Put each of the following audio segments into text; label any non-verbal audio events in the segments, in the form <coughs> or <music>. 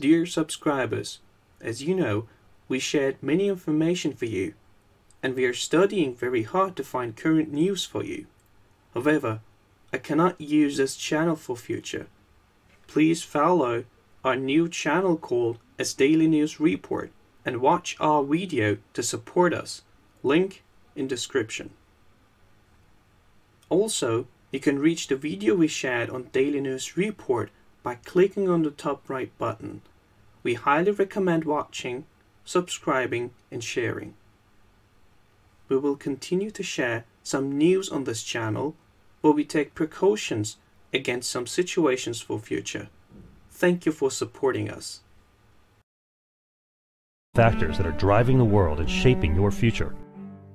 Dear subscribers, as you know, we shared many information for you, and we are studying very hard to find current news for you. However, I cannot use this channel for future. Please follow our new channel called as Daily News Report and watch our video to support us. Link in description. Also, you can reach the video we shared on Daily News Report by clicking on the top right button. We highly recommend watching, subscribing and sharing. We will continue to share some news on this channel, but we take precautions against some situations for future. Thank you for supporting us. Factors that are driving the world and shaping your future.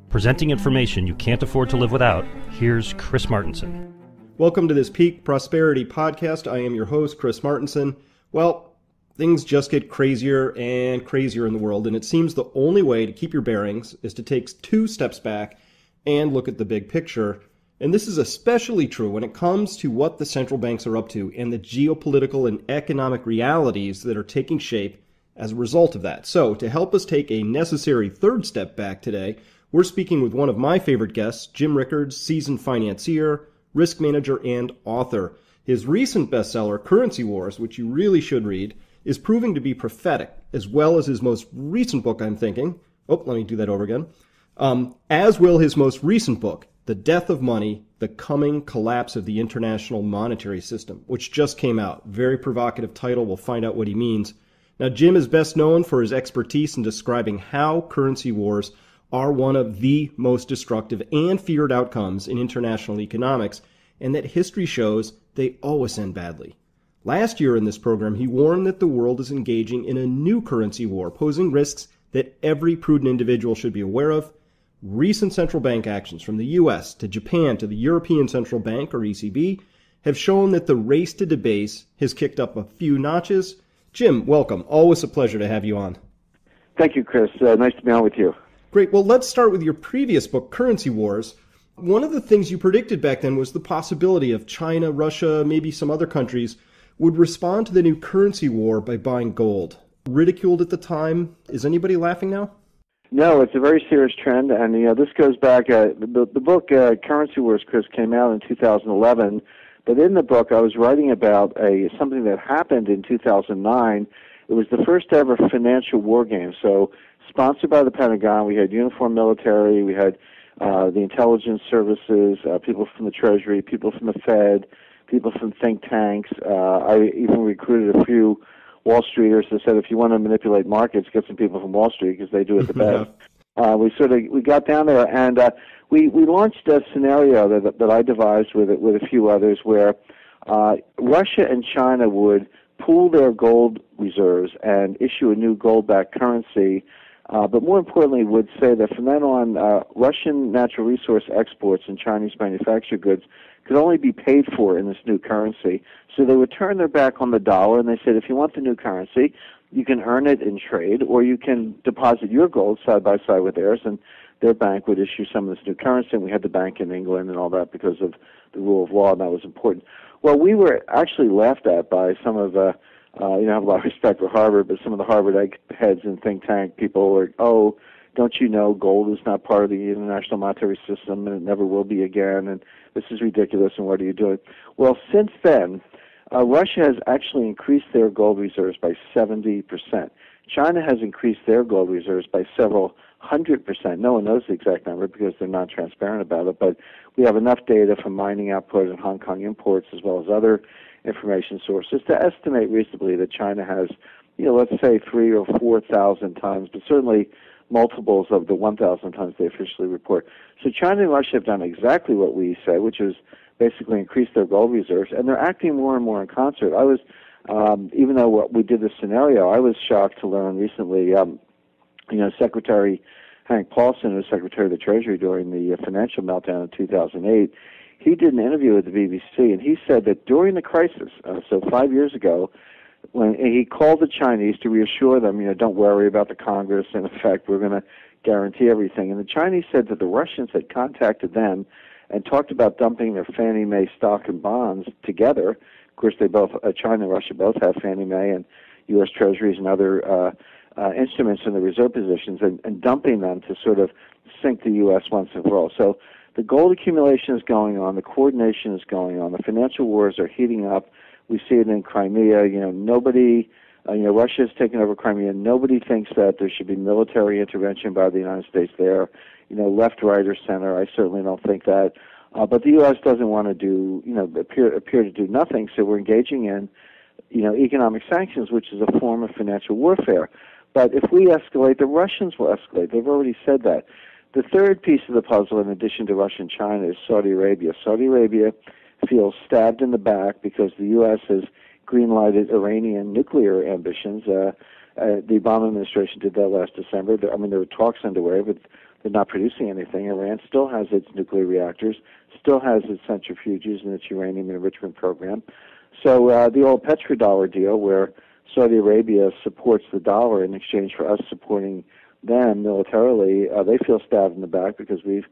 Presenting information you can't afford to live without, here's Chris Martenson. Welcome to this Peak Prosperity Podcast. I am your host, Chris Martenson. Well, things just get crazier and crazier in the world, and it seems the only way to keep your bearings is to take two steps back and look at the big picture. And this is especially true when it comes to what the central banks are up to and the geopolitical and economic realities that are taking shape as a result of that. So, to help us take a necessary third step back today, we're speaking with one of my favorite guests, Jim Rickards, seasoned financier, risk manager, and author. His recent bestseller, Currency Wars, which you really should read, is proving to be prophetic, as well as his most recent book, I'm thinking. Oh, let me do that over again. Um, as will his most recent book, The Death of Money The Coming Collapse of the International Monetary System, which just came out. Very provocative title. We'll find out what he means. Now, Jim is best known for his expertise in describing how currency wars are one of the most destructive and feared outcomes in international economics, and that history shows they always end badly. Last year in this program, he warned that the world is engaging in a new currency war, posing risks that every prudent individual should be aware of. Recent central bank actions from the US to Japan to the European Central Bank, or ECB, have shown that the race to debase has kicked up a few notches. Jim, welcome. Always a pleasure to have you on. Thank you, Chris. Uh, nice to be on with you. Great. Well, let's start with your previous book, Currency Wars. One of the things you predicted back then was the possibility of China, Russia, maybe some other countries would respond to the new currency war by buying gold. Ridiculed at the time. Is anybody laughing now? No, it's a very serious trend, and you know this goes back. Uh, the, the book uh, Currency Wars, Chris, came out in 2011. But in the book, I was writing about a something that happened in 2009. It was the first ever financial war game. So, sponsored by the Pentagon, we had uniformed military, we had uh, the intelligence services, uh, people from the Treasury, people from the Fed, people from think tanks. Uh, I even recruited a few Wall Streeters that said, if you want to manipulate markets, get some people from Wall Street because they do it the <laughs> best. uh, we sort of we got down there and uh, we we launched a scenario that that I devised with it with a few others where uh, Russia and China would pool their gold reserves and issue a new gold-backed currency. Uh, but more importantly, would say that from then on, uh, Russian natural resource exports and Chinese manufactured goods could only be paid for in this new currency. So they would turn their back on the dollar and they said, if you want the new currency, you can earn it in trade or you can deposit your gold side by side with theirs and their bank would issue some of this new currency, and we had the bank in England and all that because of the rule of law, and that was important. Well, we were actually laughed at by some of the, uh, you know, I have a lot of respect for Harvard, but some of the Harvard heads and think tank people were, oh, don't you know gold is not part of the international monetary system and it never will be again, and this is ridiculous, and what are you doing? Well, since then, uh, Russia has actually increased their gold reserves by 70%. China has increased their gold reserves by several hundred percent. No one knows the exact number because they're not transparent about it, but we have enough data from mining output and Hong Kong imports as well as other information sources to estimate reasonably that China has, you know, let's say three or four thousand tons, but certainly multiples of the 1,000 tons they officially report. So China and Russia have done exactly what we said, which is basically increase their gold reserves, and they're acting more and more in concert. I was, um, even though we did this scenario, I was shocked to learn recently. Um, you know, Secretary Hank Paulson, who was Secretary of the Treasury during the uh, financial meltdown in 2008, he did an interview with the BBC, and he said that during the crisis, uh, so five years ago, when he called the Chinese to reassure them, you know, don't worry about the Congress. In effect, we're going to guarantee everything. And the Chinese said that the Russians had contacted them and talked about dumping their Fannie Mae stock and bonds together. Of course, they both, uh, China and Russia both have Fannie Mae, and U.S. Treasuries and other uh, uh, instruments in the reserve positions and, and dumping them to sort of sink the U.S. once and for all. So the gold accumulation is going on, the coordination is going on, the financial wars are heating up. We see it in Crimea. You know, nobody, uh, you know, Russia has taken over Crimea. Nobody thinks that there should be military intervention by the United States there. You know, left, right, or center. I certainly don't think that. Uh, but the U.S. doesn't want to do, you know, appear appear to do nothing. So we're engaging in, you know, economic sanctions, which is a form of financial warfare. But if we escalate, the Russians will escalate. They've already said that. The third piece of the puzzle, in addition to Russia and China, is Saudi Arabia. Saudi Arabia feels stabbed in the back because the U.S. has greenlighted Iranian nuclear ambitions. Uh, uh, the Obama administration did that last December. I mean, there were talks underway, but they're not producing anything. Iran still has its nuclear reactors, still has its centrifuges and its uranium enrichment program. So uh, the old petrodollar deal, where Saudi Arabia supports the dollar in exchange for us supporting them militarily, uh, they feel stabbed in the back because we've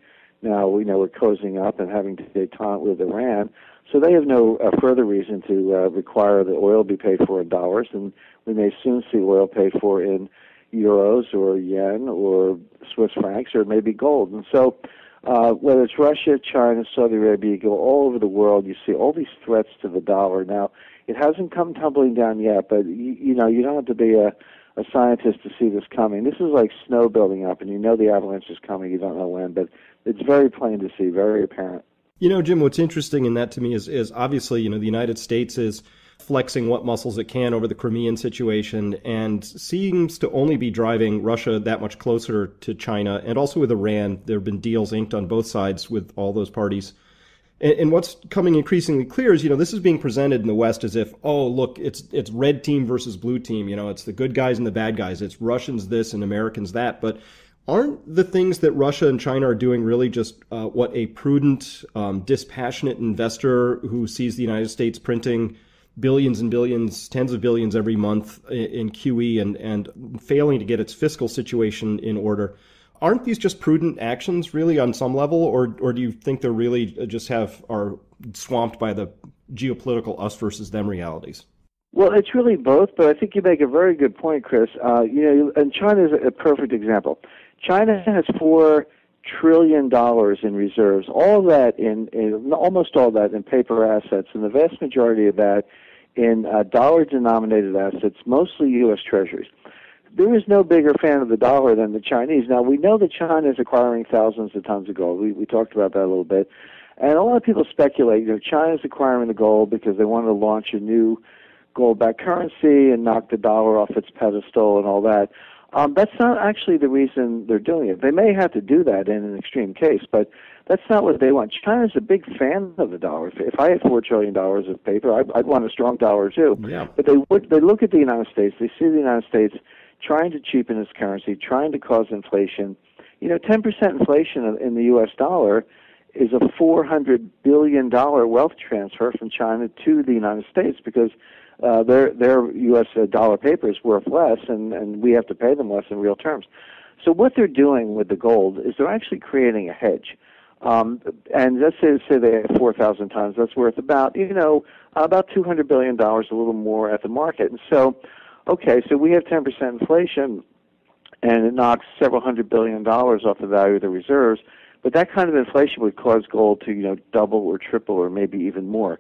now we know we're closing up and having to detente with Iran. So they have no uh, further reason to uh, require that oil be paid for in dollars, and we may soon see oil paid for in euros or yen or Swiss francs or maybe gold. And so, uh, whether it's Russia, China, Saudi Arabia, you go all over the world, you see all these threats to the dollar. Now, it hasn't come tumbling down yet, but you, you know you don't have to be a a scientist to see this coming. This is like snow building up, and you know the avalanche is coming. You don't know when, but it's very plain to see, very apparent. You know, Jim, what's interesting in that to me is, is obviously, you know, the United States is flexing what muscles it can over the Crimean situation and seems to only be driving Russia that much closer to China. And also with Iran, there have been deals inked on both sides with all those parties and, and, what's coming increasingly clear is, you know, this is being presented in the West as if, oh, look, it's it's red team versus blue team. You know, it's the good guys and the bad guys. It's Russians this and Americans that. But aren't the things that Russia and China are doing really just uh, what a prudent, um, dispassionate investor who sees the United States printing billions and billions, tens of billions every month in QE and, and failing to get its fiscal situation in order aren't these just prudent actions really on some level, or or do you think they're really uh, just have are swamped by the geopolitical us versus them realities? Well, it's really both, but I think you make a very good point, Chris. Uh, you know, and China is a perfect example. China has four trillion dollars in reserves, all that in, in almost all that in paper assets, and the vast majority of that in uh, dollar-denominated assets, mostly U.S. Treasuries there is no bigger fan of the dollar than the Chinese. Now we know that China is acquiring thousands of tons of gold. We we talked about that a little bit, and a lot of people speculate. You know, China is acquiring the gold because they want to launch a new gold-backed currency and knock the dollar off its pedestal and all that. Um, that's not actually the reason they're doing it. They may have to do that in an extreme case, but that's not what they want. China's a big fan of the dollar. If, if I had four trillion dollars of paper, I'd, I'd want a strong dollar too. Yeah. But they would. They look at the United States. They see the United States trying to cheapen its currency, trying to cause inflation. You know, 10% inflation in the U.S. dollar is a $400 billion wealth transfer from China to the United States because uh, their their U.S. dollar paper is worth less, and, and we have to pay them less in real terms. So what they're doing with the gold is they're actually creating a hedge. Um, and let's say, say they have 4,000 tons, that's worth about, you know, about $200 billion, a little more at the market. And so okay, so we have 10% inflation, and it knocks several hundred billion dollars off the value of the reserves. But that kind of inflation would cause gold to, you know, double or triple or maybe even more.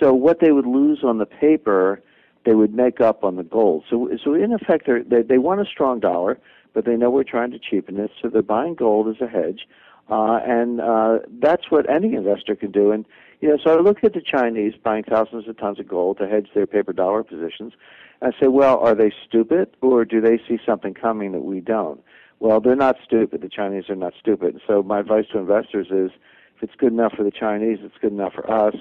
So what they would lose on the paper, they would make up on the gold. So, so in effect, they they want a strong dollar, but they know we're trying to cheapen it, so they're buying gold as a hedge, uh, and uh, that's what any investor can do. And know, so I look at the Chinese buying thousands of tons of gold to hedge their paper dollar positions. I say, well, are they stupid or do they see something coming that we don't? Well, they're not stupid. The Chinese are not stupid. So my advice to investors is if it's good enough for the Chinese, it's good enough for us.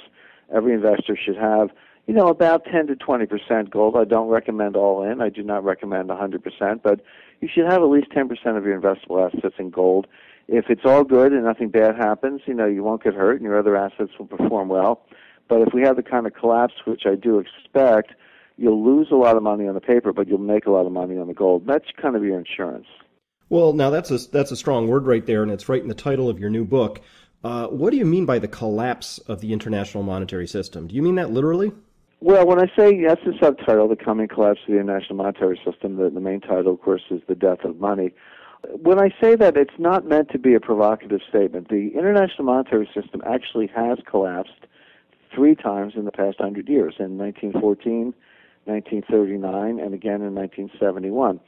Every investor should have, you know, about 10 to 20% gold. I don't recommend all in. I do not recommend 100%, but you should have at least 10% of your investable assets in gold. If it's all good and nothing bad happens, you know, you won't get hurt and your other assets will perform well. But if we have the kind of collapse which I do expect, you'll lose a lot of money on the paper, but you'll make a lot of money on the gold. That's kind of your insurance. Well, now that's a that's a strong word right there, and it's right in the title of your new book. Uh, what do you mean by the collapse of the international monetary system? Do you mean that literally? Well, when I say that's the subtitle, the coming collapse of the international monetary system, the, the main title, of course, is the death of money. When I say that, it's not meant to be a provocative statement. The international monetary system actually has collapsed three times in the past hundred years in 1914, 1939, and again in 1971.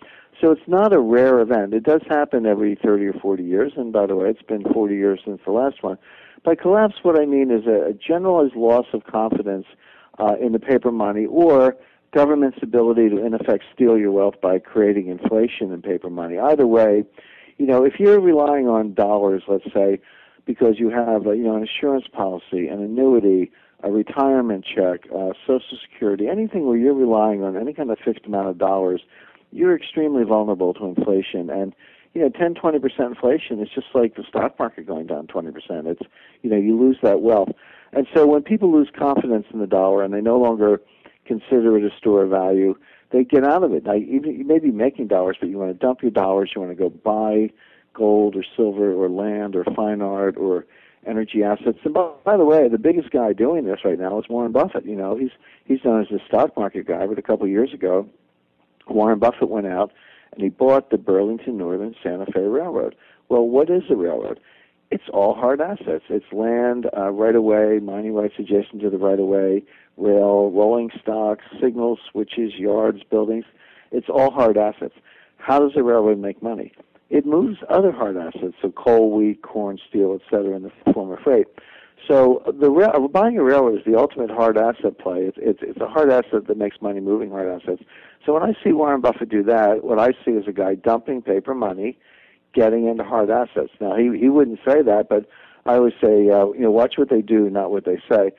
So it's not a rare event. It does happen every 30 or 40 years, and by the way, it's been 40 years since the last one. By collapse, what I mean is a, generalized loss of confidence uh, in the paper money or government's ability to, in effect, steal your wealth by creating inflation in paper money. Either way, you know, if you're relying on dollars, let's say, because you have, a, you know, an insurance policy, an annuity, a retirement check, uh, Social Security, anything where you're relying on any kind of fixed amount of dollars, you're extremely vulnerable to inflation. And you know, 10, 20 percent inflation is just like the stock market going down 20 percent. It's you know, you lose that wealth. And so when people lose confidence in the dollar and they no longer consider it a store of value, they get out of it. Now, even you may be making dollars, but you want to dump your dollars. You want to go buy gold or silver or land or fine art or energy assets. And by, by the way, the biggest guy doing this right now is Warren Buffett. You know, he's he's known as the stock market guy, but a couple of years ago, Warren Buffett went out and he bought the Burlington Northern Santa Fe Railroad. Well, what is a railroad? It's all hard assets. It's land, uh, right of way, mining rights adjacent to the right of way, rail, rolling stock, signals, switches, yards, buildings. It's all hard assets. How does a railroad make money? it moves other hard assets, so coal, wheat, corn, steel, etc., in the form of freight. So the rail, buying a railroad is the ultimate hard asset play. It's, it's it's a hard asset that makes money moving hard assets. So when I see Warren Buffett do that, what I see is a guy dumping paper money, getting into hard assets. Now he he wouldn't say that, but I always say uh, you know watch what they do, not what they say.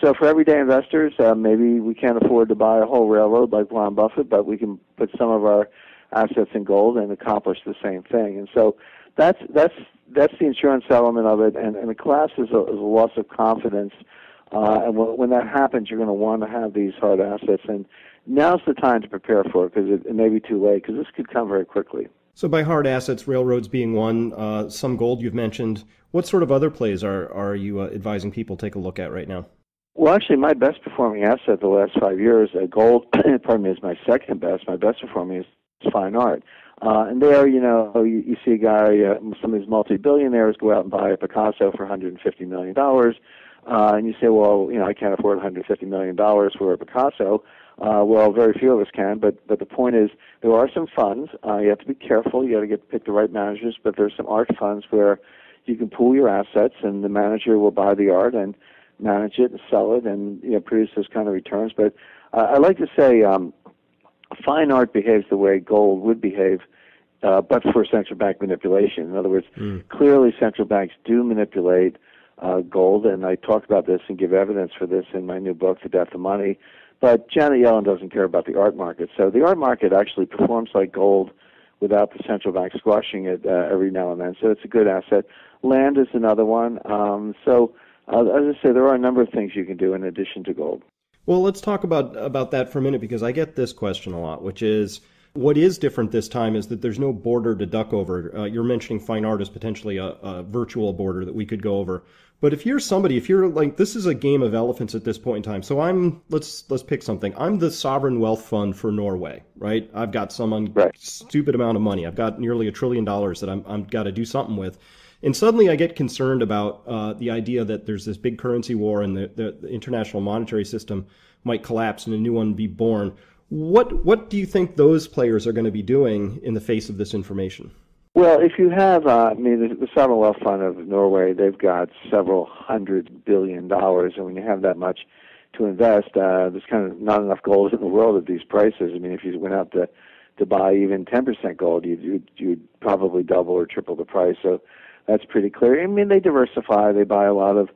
So for everyday investors, uh, maybe we can't afford to buy a whole railroad like Warren Buffett, but we can put some of our assets in gold and accomplish the same thing. And so that's that's that's the insurance element of it. And, and the collapse is a, is a loss of confidence. Uh, and when, when that happens, you're going to want to have these hard assets. And now's the time to prepare for it because it, it may be too late because this could come very quickly. So, by hard assets, railroads being one, uh, some gold you've mentioned. What sort of other plays are are you uh, advising people take a look at right now? Well, actually, my best performing asset the last five years, uh, gold, <clears throat> pardon me, is my second best. My best performing is fine art. Uh, and there, you know, you, you see a guy, uh, some of these multi-billionaires go out and buy a Picasso for 150 million dollars, uh, and you say, well, you know, I can't afford 150 million dollars for a Picasso. Uh, well, very few of us can, but but the point is, there are some funds. Uh, you have to be careful. You got to get pick the right managers, but there's some art funds where you can pool your assets, and the manager will buy the art and manage it and sell it, and you know, produce those kind of returns. But uh, I like to say. Um, fine art behaves the way gold would behave, uh, but for central bank manipulation. In other words, mm. clearly central banks do manipulate uh, gold, and I talk about this and give evidence for this in my new book, The Death of Money. But Janet Yellen doesn't care about the art market. So the art market actually performs like gold without the central bank squashing it uh, every now and then. So it's a good asset. Land is another one. Um, so uh, as I say, there are a number of things you can do in addition to gold. Well, let's talk about about that for a minute because I get this question a lot, which is what is different this time is that there's no border to duck over. Uh, you're mentioning fine art as potentially a, a, virtual border that we could go over. But if you're somebody, if you're like this is a game of elephants at this point in time. So I'm let's let's pick something. I'm the sovereign wealth fund for Norway, right? I've got some un- right. stupid amount of money. I've got nearly a trillion dollars that I'm I'm got to do something with. And suddenly I get concerned about uh, the idea that there's this big currency war and the, the, the, international monetary system might collapse and a new one be born. What, what do you think those players are going to be doing in the face of this information? Well, if you have, uh, I mean, the, the sovereign wealth fund of Norway, they've got several hundred billion dollars, and when you have that much to invest, uh, there's kind of not enough gold in the world at these prices. I mean, if you went out to to buy even 10% gold, you'd, you'd, you'd probably double or triple the price. So that's pretty clear. I mean, they diversify. They buy a lot of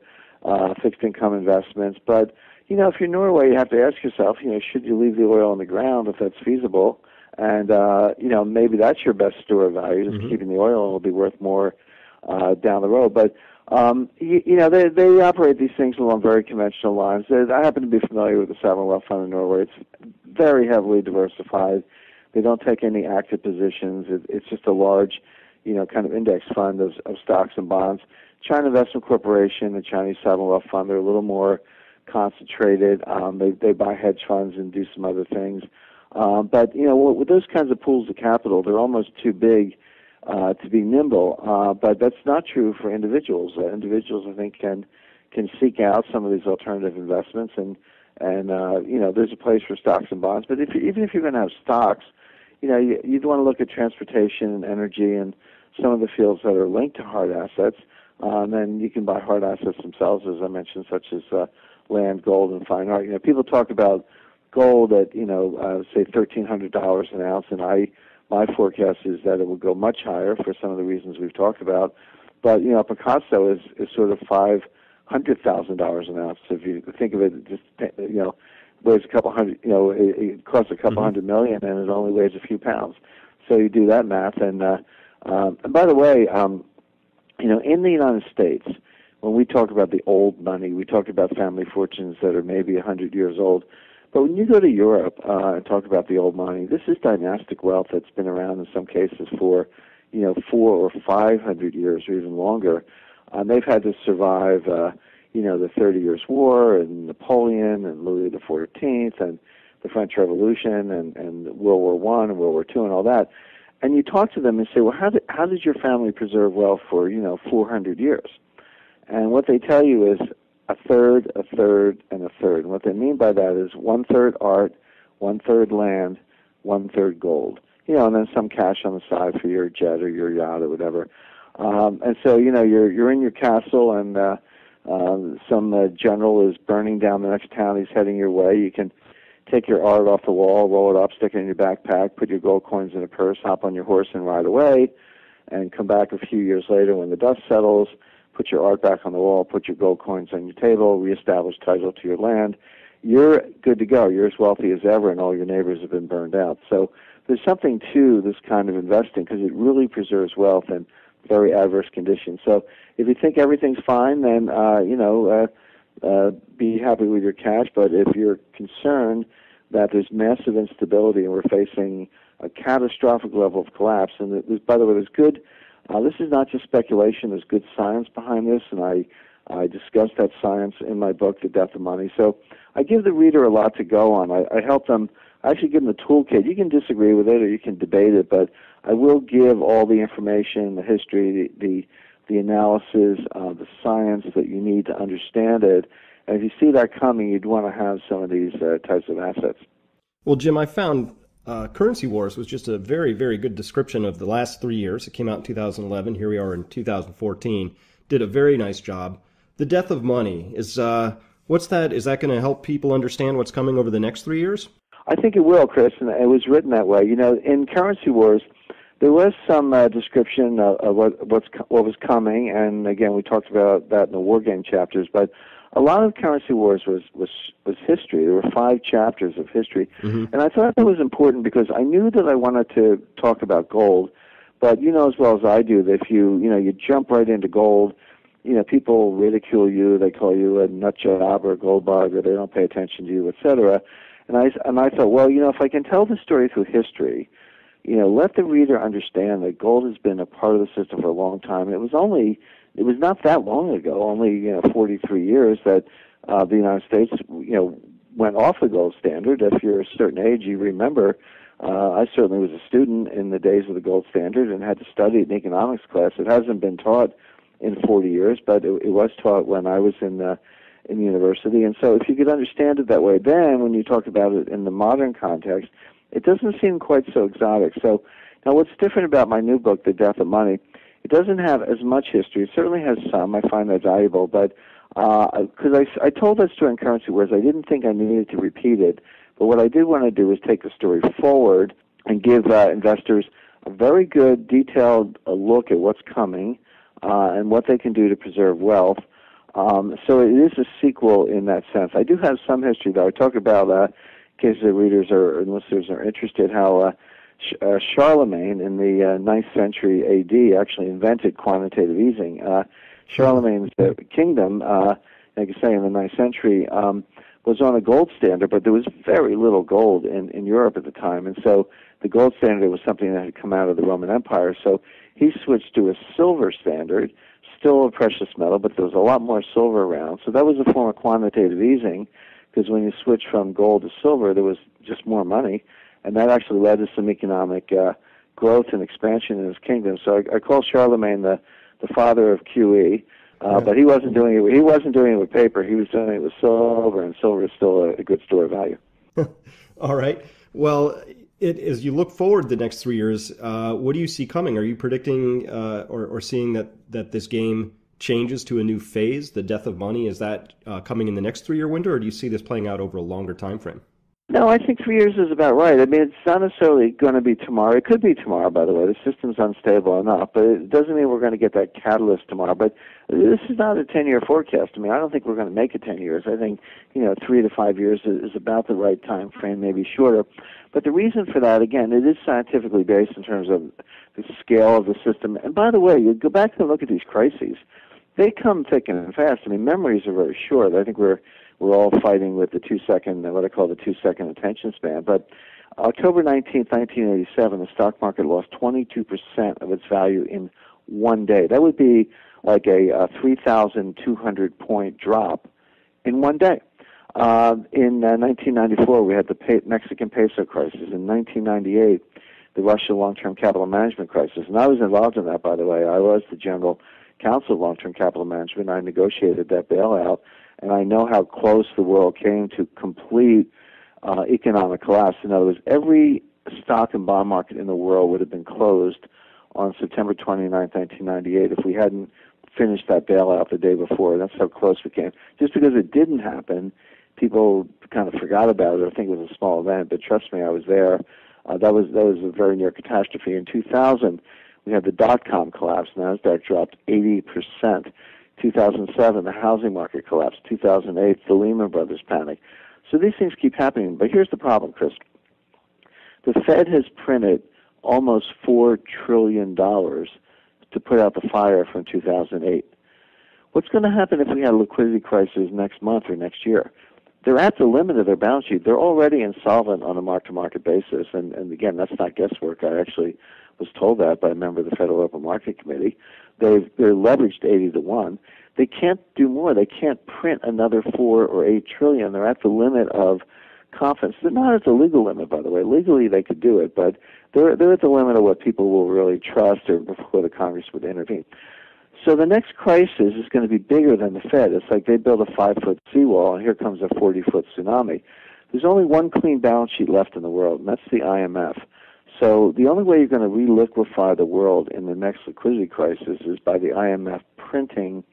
uh, fixed income investments. But, you know, if you're Norway, you have to ask yourself, you know, should you leave the oil on the ground if that's feasible? And, uh, you know, maybe that's your best store of value, just mm-hmm. keeping the oil it'll be worth more uh, down the road. But, um, you, you know, they, they operate these things along very conventional lines. I happen to be familiar with the sovereign wealth fund in Norway. It's very heavily diversified. They don't take any active positions. It, it's just a large you know, kind of index fund of, of stocks and bonds. China Investment Corporation, the Chinese sovereign wealth fund, they're a little more concentrated. Um, they they buy hedge funds and do some other things. Um, but you know, with those kinds of pools of capital, they're almost too big uh, to be nimble. Uh, but that's not true for individuals. Uh, individuals, I think, can can seek out some of these alternative investments, and and uh, you know, there's a place for stocks and bonds. But if even if you're going to have stocks, you know, you, you'd want to look at transportation and energy and some of the fields that are linked to hard assets. Um, and then you can buy hard assets themselves, as I mentioned, such as uh, land, gold, and fine art. You know, people talk about gold at you know, uh, say thirteen hundred dollars an ounce, and I my forecast is that it will go much higher for some of the reasons we've talked about. But you know, Picasso is is sort of five hundred thousand dollars an ounce. If you think of it, just you know, weighs a couple hundred, you know, it, it costs a couple mm-hmm. hundred million, and it only weighs a few pounds. So you do that math, and uh, um, and by the way, um, you know, in the United States, when we talk about the old money, we talk about family fortunes that are maybe a hundred years old. But when you go to Europe uh, and talk about the old money, this is dynastic wealth that's been around in some cases for, you know, four or five hundred years or even longer. Uh, they've had to survive, uh, you know, the Thirty Years' War and Napoleon and Louis the Fourteenth and the French Revolution and, and World War One and World War Two and all that. And you talk to them and say, well, how did how did your family preserve wealth for you know 400 years? And what they tell you is a third, a third, and a third. And what they mean by that is one third art, one third land, one third gold. You know, and then some cash on the side for your jet or your yacht or whatever. Um, and so, you know, you're you're in your castle, and uh, um, some uh, general is burning down the next town. He's heading your way. You can take your art off the wall, roll it up, stick it in your backpack, put your gold coins in a purse, hop on your horse, and ride away. And come back a few years later when the dust settles put your art back on the wall, put your gold coins on your table, reestablish title to your land, you're good to go. You're as wealthy as ever, and all your neighbors have been burned out. So there's something to this kind of investing because it really preserves wealth in very adverse conditions. So if you think everything's fine, then uh, you know uh, uh, be happy with your cash. But if you're concerned that there's massive instability and we're facing a catastrophic level of collapse, and there's, by the way, there's good uh, this is not just speculation. There's good science behind this, and I I discuss that science in my book, The Death of Money. So I give the reader a lot to go on. I, I help them. I actually give them the toolkit. You can disagree with it or you can debate it, but I will give all the information, the history, the the, the analysis, uh, the science that you need to understand it. And if you see that coming, you'd want to have some of these uh, types of assets. Well, Jim, I found uh, Currency Wars was just a very, very good description of the last three years. It came out in 2011. Here we are in 2014. Did a very nice job. The death of money is uh, what's that? Is that going to help people understand what's coming over the next three years? I think it will, Chris, and it was written that way. You know, in Currency Wars, there was some uh, description of, of what what's what was coming, and again, we talked about that in the war game chapters. But a lot of currency wars was was was history. There were five chapters of history, mm-hmm. and I thought that was important because I knew that I wanted to talk about gold, but you know as well as I do that if you you know you jump right into gold, you know people ridicule you, they call you a nut job or a gold bug, or they don't pay attention to you, etc. And I and I thought, well, you know, if I can tell the story through history, you know, let the reader understand that gold has been a part of the system for a long time. It was only it was not that long ago, only you know 43 years, that uh, the United States you know went off the gold standard. If you're a certain age, you remember. Uh, I certainly was a student in the days of the gold standard and had to study it in economics class. It hasn't been taught in 40 years, but it, it was taught when I was in the in university. And so, if you could understand it that way, then when you talk about it in the modern context, it doesn't seem quite so exotic. So, now what's different about my new book, The Death of Money? It doesn't have as much history. It certainly has some. I find that valuable, but because uh, I, I told that story in Currency Wars, I didn't think I needed to repeat it. But what I did want to do is take the story forward and give uh, investors a very good, detailed uh, look at what's coming uh, and what they can do to preserve wealth. Um, so it is a sequel in that sense. I do have some history, though. I talk about, uh, case the readers or listeners are interested, how uh, uh, Charlemagne in the uh, ninth century AD actually invented quantitative easing. Uh, Charlemagne's uh, kingdom, uh, like I say, in the ninth century, um, was on a gold standard, but there was very little gold in, in Europe at the time. And so the gold standard was something that had come out of the Roman Empire. So he switched to a silver standard, still a precious metal, but there was a lot more silver around. So that was a form of quantitative easing because when you switch from gold to silver, there was just more money. And that actually led to some economic uh, growth and expansion in his kingdom. So I, I call Charlemagne the, the father of QE. Uh, yeah. But he wasn't doing it. He wasn't doing it with paper. He was doing it with silver, and silver is still a, a good store of value. <laughs> All right. Well, it, as you look forward the next three years, uh, what do you see coming? Are you predicting uh, or, or, seeing that that this game changes to a new phase? The death of money is that uh, coming in the next three year window, or do you see this playing out over a longer time frame? No, I think three years is about right. I mean, it's not necessarily going to be tomorrow. It could be tomorrow, by the way. The system's unstable enough, but it doesn't mean we're going to get that catalyst tomorrow. But this is not a 10-year forecast. I mean, I don't think we're going to make it 10 years. I think, you know, three to five years is about the right time frame, maybe shorter. But the reason for that, again, it is scientifically based in terms of the scale of the system. And by the way, you go back and look at these crises. They come thick and fast. I mean, memories are very short. I think we're we're all fighting with the two second, what I call the two second attention span. But October 19th, 1987, the stock market lost 22% of its value in one day. That would be like a, a 3,200 point drop in one day. Uh, in uh, 1994, we had the pay- Mexican peso crisis. In 1998, the Russia long-term capital management crisis. And I was involved in that, by the way. I was the general counsel of long-term capital management. I negotiated that bailout and I know how close the world came to complete uh, economic collapse. In other words, every stock and bond market in the world would have been closed on September 29, 1998, if we hadn't finished that bailout the day before. That's how close we came. Just because it didn't happen, people kind of forgot about it or think it was a small event. But trust me, I was there. Uh, that was that was a very near catastrophe. In 2000, we had the dot com collapse. Nasdaq dropped 80 percent. 2007, the housing market collapsed. 2008, the Lehman Brothers panic. So these things keep happening. But here's the problem, Chris. The Fed has printed almost $4 trillion to put out the fire from 2008. What's going to happen if we have a liquidity crisis next month or next year? They're at the limit of their balance sheet. They're already insolvent on a mark to market basis. And, and again, that's not guesswork. I actually was told that by a member of the Federal Open Market Committee. They've they're leveraged eighty to one. They can't do more. They can't print another four or eight trillion. They're at the limit of confidence. They're not at the legal limit, by the way. Legally, they could do it, but they're they're at the limit of what people will really trust, or before the Congress would intervene. So the next crisis is going to be bigger than the Fed. It's like they build a five foot seawall, and here comes a 40 foot tsunami. There's only one clean balance sheet left in the world, and that's the IMF. So the only way you're going to reliquefy the world in the next liquidity crisis is by the IMF printing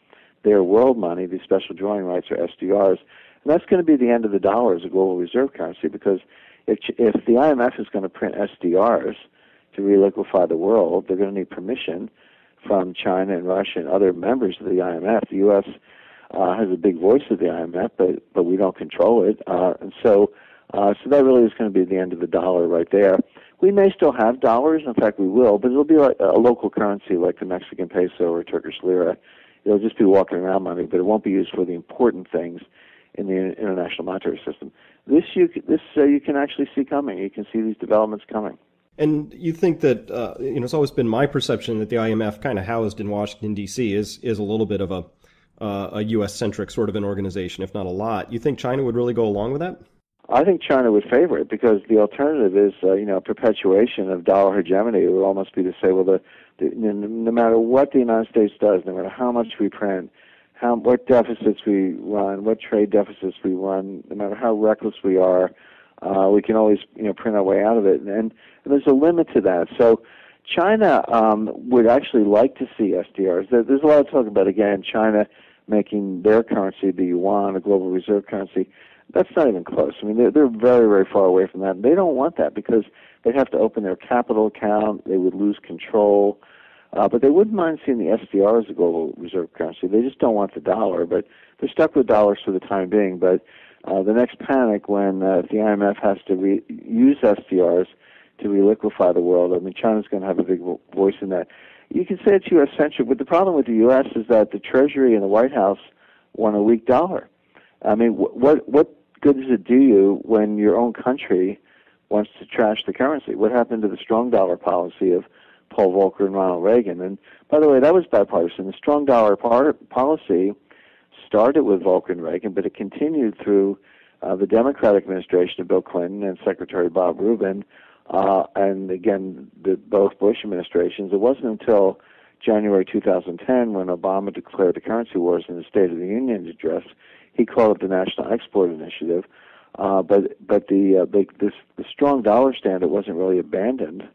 their world money, these special drawing rights or SDRs, and that's going to be the end of the dollar as a global reserve currency because if if the IMF is going to print SDRs to reliquefy the world, they're going to need permission from China and Russia and other members of the IMF. The U.S. Uh, has a big voice at the IMF, but but we don't control it, uh, and so uh, so that really is going to be the end of the dollar right there. We may still have dollars. In fact, we will, but it'll be like a local currency like the Mexican peso or Turkish lira. It'll just be walking around money, but it won't be used for the important things in the international monetary system. This you this uh, you can actually see coming. You can see these developments coming. And you think that uh, you know it's always been my perception that the IMF, kind of housed in Washington D.C., is is a little bit of a uh, a U.S. centric sort of an organization, if not a lot. You think China would really go along with that? I think China would favor it because the alternative is, uh, you know, perpetuation of dollar hegemony. It would almost be to say, well, the, the no matter what the United States does, no matter how much we print, how what deficits we run, what trade deficits we run, no matter how reckless we are, uh, we can always, you know, print our way out of it. And, and, and there's a limit to that. So China um, would actually like to see SDRs. There's a lot of talk about again China making their currency the yuan, a global reserve currency. That's not even close. I mean, they're, they're very, very far away from that. They don't want that because they'd have to open their capital account. They would lose control. Uh, but they wouldn't mind seeing the SDR as a global reserve currency. They just don't want the dollar. But they're stuck with dollars for the time being. But uh, the next panic when uh, the IMF has to re- use SDRs to reliquefy the world, I mean, China's going to have a big voice in that. You can say it's U.S. centric, but the problem with the U.S. is that the Treasury and the White House want a weak dollar. I mean, what what good does it do you when your own country wants to trash the currency? What happened to the strong dollar policy of Paul Volcker and Ronald Reagan? And by the way, that was bipartisan. The strong dollar par- policy started with Volcker and Reagan, but it continued through uh, the Democratic administration of Bill Clinton and Secretary Bob Rubin, uh, and again, the, both Bush administrations. It wasn't until January 2010 when Obama declared the currency wars in the State of the Union address. He called it the National Export Initiative. Uh, but but the, uh, the this the strong dollar standard wasn't really abandoned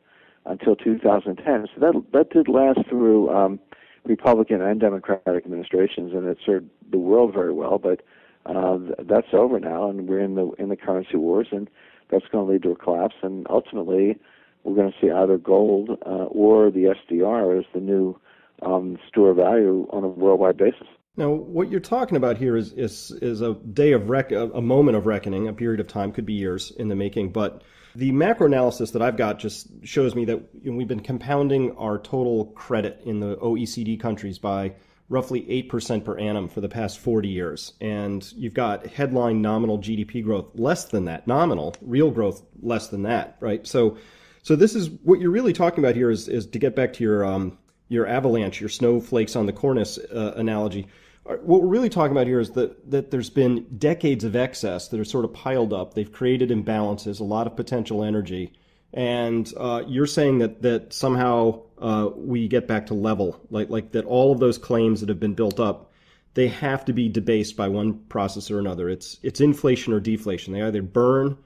until 2010. So that that did last through um, Republican and Democratic administrations, and it served the world very well. But uh, that's over now, and we're in the in the currency wars, and that's going to lead to a collapse. And ultimately, we're going to see either gold uh, or the SDR as the new um, store value on a worldwide basis. Now, what you're talking about here is is is a day of rec- a moment of reckoning, a period of time, could be years in the making. But the macro analysis that I've got just shows me that you know, we've been compounding our total credit in the OECD countries by roughly 8% per annum for the past 40 years. And you've got headline nominal GDP growth less than that, nominal, real growth less than that, right? So, so this is what you're really talking about here is, is to get back to your, um, your avalanche, your snowflakes on the cornice uh, analogy. Uh, what we're really talking about here is that, that there's been decades of excess that are sort of piled up. They've created imbalances, a lot of potential energy. And uh, you're saying that, that somehow uh, we get back to level, like, like that all of those claims that have been built up, they have to be debased by one process or another. It's, it's inflation or deflation. They either burn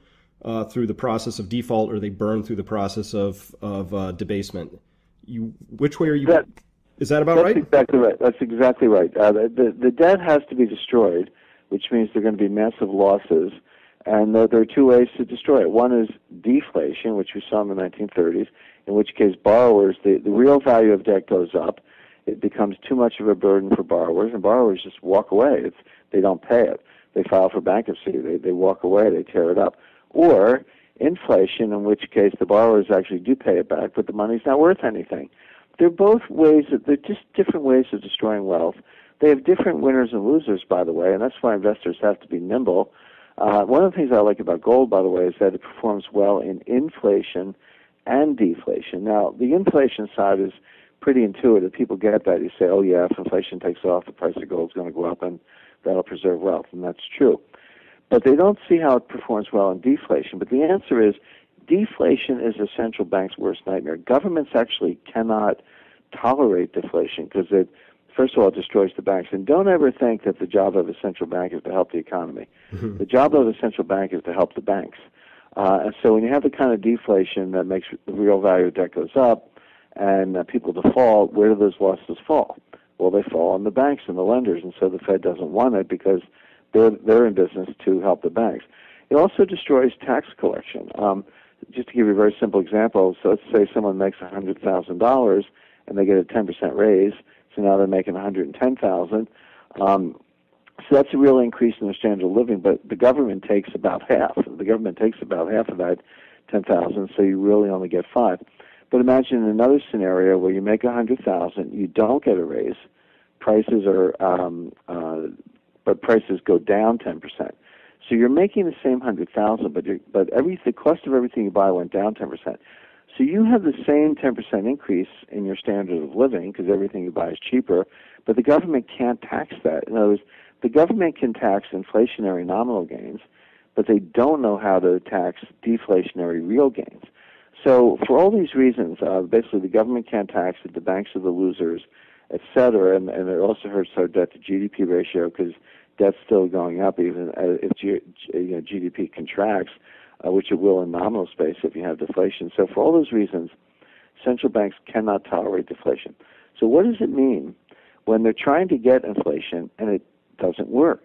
uh, through the process of default or they burn through the process of, of uh, debasement. You, which way are you? That, is that about that's right? exactly right. That's exactly right. Uh, the, the debt has to be destroyed, which means there are going to be massive losses. And there, there are two ways to destroy it. One is deflation, which we saw in the 1930s, in which case borrowers, the, the real value of debt goes up. It becomes too much of a burden for borrowers, and borrowers just walk away. It's, they don't pay it. They file for bankruptcy. They, they walk away. They tear it up. Or inflation, in which case the borrowers actually do pay it back, but the money's not worth anything. They're both ways that they're just different ways of destroying wealth. They have different winners and losers, by the way, and that's why investors have to be nimble. Uh, one of the things I like about gold, by the way, is that it performs well in inflation and deflation. Now, the inflation side is pretty intuitive. People get that. You say, oh, yeah, if inflation takes off, the price of gold is going to go up, and that'll preserve wealth, and that's true. But they don't see how it performs well in deflation. But the answer is deflation is a central bank's worst nightmare. Governments actually cannot tolerate deflation because it, first of all, destroys the banks. And don't ever think that the job of a central bank is to help the economy. Mm-hmm. The job of a central bank is to help the banks. Uh, and so when you have the kind of deflation that makes the real value of debt goes up and uh, people default, where do those losses fall? Well, they fall on the banks and the lenders, and so the Fed doesn't want it because they're they're in business to help the banks. It also destroys tax collection. Um, just to give you a very simple example, so let's say someone makes a hundred thousand dollars and they get a ten percent raise, so now they're making one hundred and ten thousand. Um, so that's a real increase in their standard of living, but the government takes about half. The government takes about half of that ten thousand, so you really only get five. But imagine another scenario where you make a hundred thousand, you don't get a raise, prices are, um, uh, but prices go down ten percent. So you're making the same hundred thousand, but but every the cost of everything you buy went down ten percent. So you have the same ten percent increase in your standard of living because everything you buy is cheaper, but the government can't tax that. In other words, the government can tax inflationary nominal gains, but they don't know how to tax deflationary real gains. So for all these reasons, uh, basically the government can't tax it, the banks are the losers, et cetera, and, and it also hurts our debt to GDP ratio because debt's still going up even if G, you know, GDP contracts, uh, which it will in nominal space if you have deflation. So for all those reasons, central banks cannot tolerate deflation. So what does it mean when they're trying to get inflation and it doesn't work?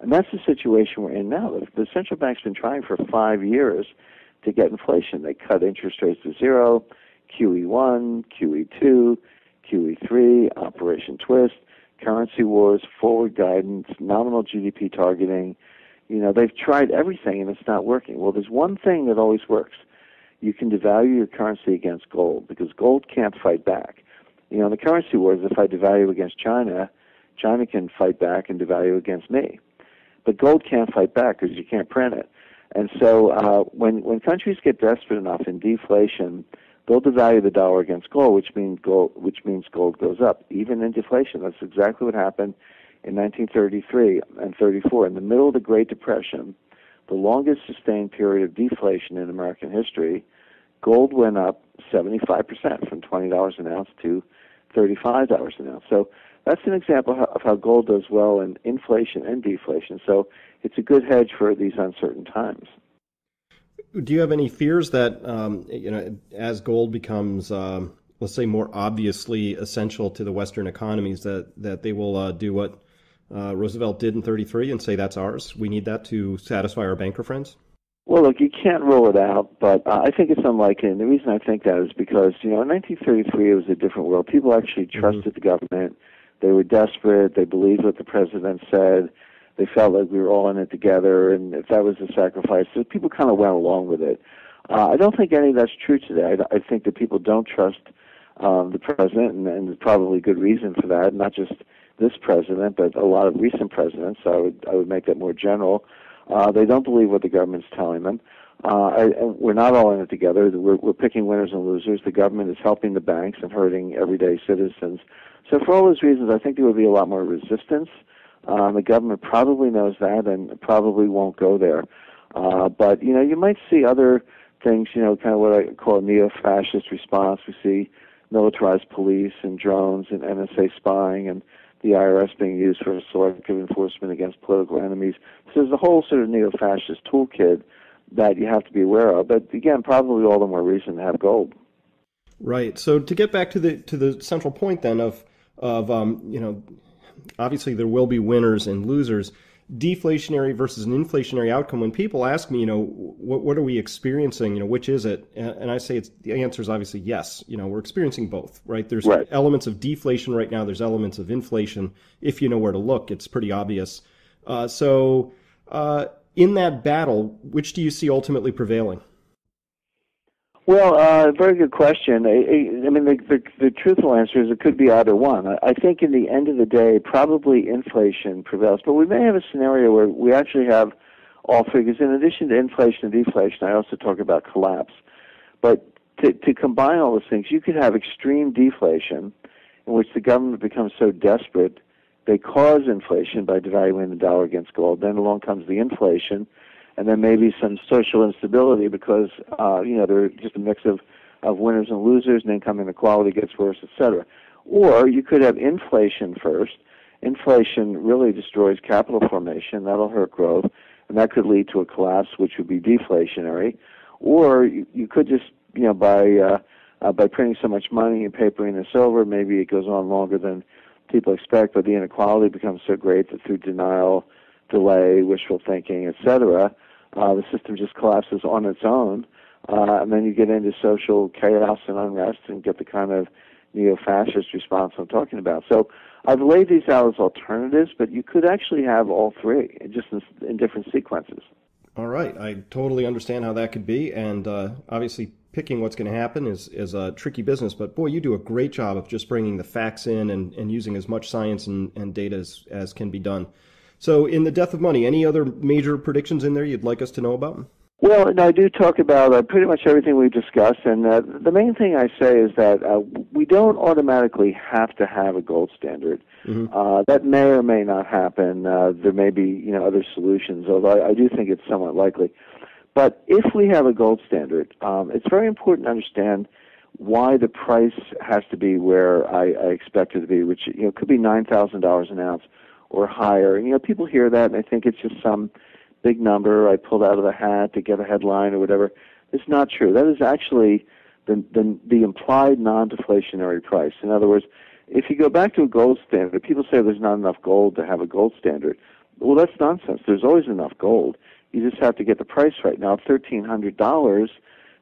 And that's the situation we're in now. The central bank's been trying for five years to get inflation. They cut interest rates to zero, QE1, QE2, QE3, Operation Twist currency wars, forward guidance, nominal GDP targeting. You know, they've tried everything and it's not working. Well, there's one thing that always works. You can devalue your currency against gold because gold can't fight back. You know, in the currency wars, if I devalue against China, China can fight back and devalue against me. but gold can't fight back because you can't print it. And so uh, when when countries get desperate enough in deflation, they'll devalue the dollar against gold, which means gold which means gold goes up, even in deflation. That's exactly what happened in 1933 and 34. In the middle of the Great Depression, the longest sustained period of deflation in American history, gold went up 75% from $20 an ounce to $35 an ounce. So that's an example of how gold does well in inflation and deflation. So it's a good hedge for these uncertain times. Do you have any fears that um, you know as gold becomes um, let's say more obviously essential to the Western economies that that they will uh, do what uh, Roosevelt did in 33 and say that's ours? We need that to satisfy our banker friends? Well, look, you can't rule it out, but uh, I think it's unlikely. And the reason I think that is because, you know, in 1933 it was a different world. People actually mm-hmm. trusted mm-hmm. the government. They were desperate. They believed what the president said. They felt like we were all in it together, and if that was a sacrifice, so people kind of went along with it. Uh, I don't think any of that's true today. I, I think that people don't trust um, the president, and, and there's probably good reason for that. Not just this president, but a lot of recent presidents. So I would I would make that more general. Uh, they don't believe what the government's telling them. Uh, I, we're not all in it together. We're, we're picking winners and losers. The government is helping the banks and hurting everyday citizens. So for all those reasons, I think there would be a lot more resistance. Um, the government probably knows that and probably won't go there. Uh, but you know, you might see other things. You know, kind of what I call a neo-fascist response. We see militarized police and drones and NSA spying and the IRS being used for selective enforcement against political enemies. So there's a whole sort of neo-fascist toolkit that you have to be aware of. But again, probably all the more reason to have gold. Right. So to get back to the to the central point then of of um, you know, obviously there will be winners and losers. Deflationary versus an inflationary outcome. When people ask me you know what, what are we experiencing? You know which is it? And i say it's the answer is obviously yes. You know we're experiencing both right? There's right. elements of deflation right now. There's elements of inflation. If you know where to look it's pretty obvious. Uh, so uh, in that battle which do you see ultimately prevailing well, uh, very good question. I, I mean, the, the, the truthful answer is it could be either one. I, I think in the end of the day, probably inflation prevails, but we may have a scenario where we actually have all figures. In addition to inflation and deflation, I also talk about collapse. But to, to combine all those things, you could have extreme deflation, in which the government becomes so desperate they cause inflation by devaluing the dollar against gold. Then along comes the inflation and then maybe some social instability because uh, you know they're just a mix of of winners and losers, and income inequality gets worse, etc. Or you could have inflation first. Inflation really destroys capital formation. That'll hurt growth, and that could lead to a collapse, which would be deflationary. Or you, you could just you know by uh, uh, by printing so much money and papering this over, maybe it goes on longer than people expect, but the inequality becomes so great that through denial, delay, wishful thinking, etc., uh, the system just collapses on its own, uh, and then you get into social chaos and unrest and get the kind of neo-fascist response I'm talking about. So I've laid these out as alternatives, but you could actually have all three, just in, in different sequences. All right, I totally understand how that could be, and uh, obviously picking what's going to happen is, is a tricky business. But boy, you do a great job of just bringing the facts in and, and using as much science and, and data as, as can be done. So, in the death of money, any other major predictions in there you'd like us to know about? Well, no, I do talk about uh, pretty much everything we discussed, and uh, the main thing I say is that uh, we don't automatically have to have a gold standard. Mm-hmm. Uh, that may or may not happen. Uh, there may be, you know, other solutions, although I, I do think it's somewhat likely. But if we have a gold standard, um, it's very important to understand why the price has to be where I, I expect it to be, which you know could be nine thousand dollars an ounce or higher. You know, people hear that and they think it's just some big number I pulled out of the hat to get a headline or whatever. It's not true. That is actually the the, the implied non-deflationary price. In other words, if you go back to a gold standard, people say there's not enough gold to have a gold standard. Well, that's nonsense. There's always enough gold. You just have to get the price right. Now, thirteen hundred dollars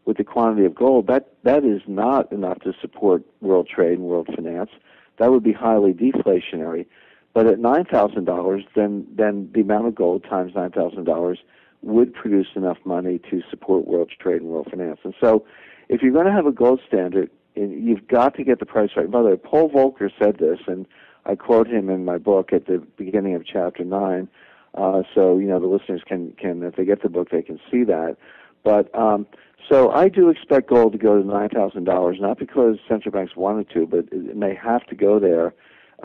with the quantity of gold, that that is not enough to support world trade and world finance. That would be highly deflationary. But at nine thousand dollars, then then the amount of gold times nine thousand dollars would produce enough money to support world trade and world finance. And so, if you're going to have a gold standard, you've got to get the price right. By the way, Paul Volcker said this, and I quote him in my book at the beginning of chapter nine. Uh, so you know the listeners can can if they get the book they can see that. But um, so I do expect gold to go to nine thousand dollars, not because central banks wanted to, but it may have to go there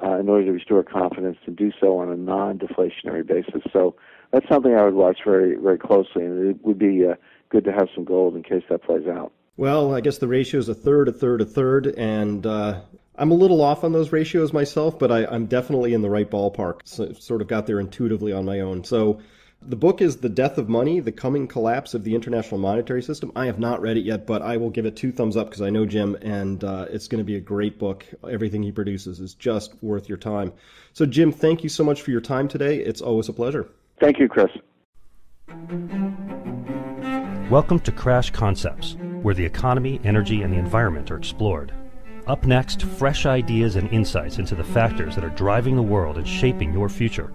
uh, in order to restore confidence and do so on a non-deflationary basis. So that's something I would watch very very closely, and it would be uh, good to have some gold in case that plays out. Well, I guess the ratio is a third, a third, a third, and uh, I'm a little off on those ratios myself, but I, am definitely in the right ballpark. So, sort of got there intuitively on my own. So the book is The Death of Money, The Coming Collapse of the International Monetary System. I have not read it yet, but I will give it two thumbs up because I know Jim, and uh, it's going to be a great book. Everything he produces is just worth your time. So, Jim, thank you so much for your time today. It's always a pleasure. Thank you, Chris. Welcome to Crash Concepts, where the economy, energy, and the environment are explored. Up next, fresh ideas and insights into the factors that are driving the world and shaping your future.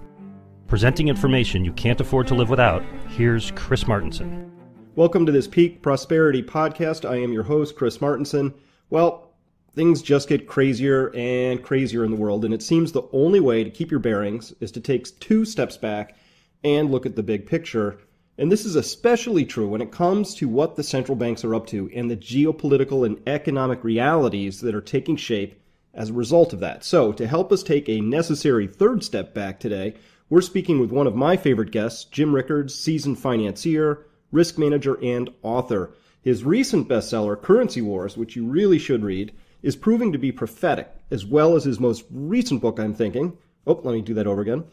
Presenting information you can't afford to live without, here's Chris Martenson. Welcome to this Peak Prosperity Podcast. I am your host, Chris Martenson. Well, things just get crazier and crazier in the world, and it seems the only way to keep your bearings is to take two steps back and look at the big picture and this is especially true when it comes to what the central banks are up to and the geopolitical and economic realities that are taking shape as a result of that. So, to help us take a necessary third step back today, we're speaking with one of my favorite guests, Jim Rickards, seasoned financier, risk manager, and author. His recent bestseller, Currency Wars, which you really should read, is proving to be prophetic, as well as his most recent book, I'm thinking. Oh, let me do that over again.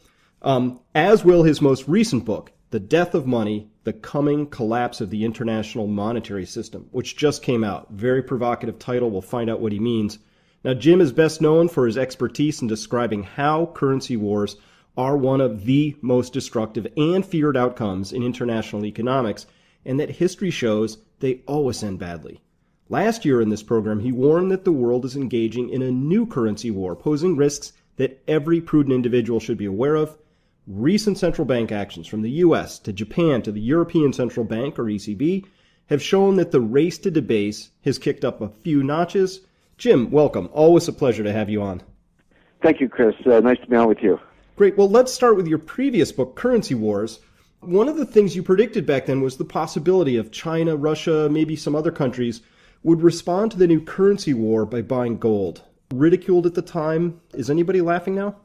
Um, as will his most recent book, the Death of Money, The Coming Collapse of the International Monetary System, which just came out. Very provocative title. We'll find out what he means. Now, Jim is best known for his expertise in describing how currency wars are one of the most destructive and feared outcomes in international economics, and that history shows they always end badly. Last year in this program, he warned that the world is engaging in a new currency war, posing risks that every prudent individual should be aware of Recent central bank actions from the US to Japan to the European Central Bank or ECB have shown that the race to debase has kicked up a few notches. Jim, welcome. Always a pleasure to have you on. Thank you, Chris. Uh, nice to be on with you. Great. Well, let's start with your previous book, Currency Wars. One of the things you predicted back then was the possibility of China, Russia, maybe some other countries would respond to the new currency war by buying gold. Ridiculed at the time. Is anybody laughing now?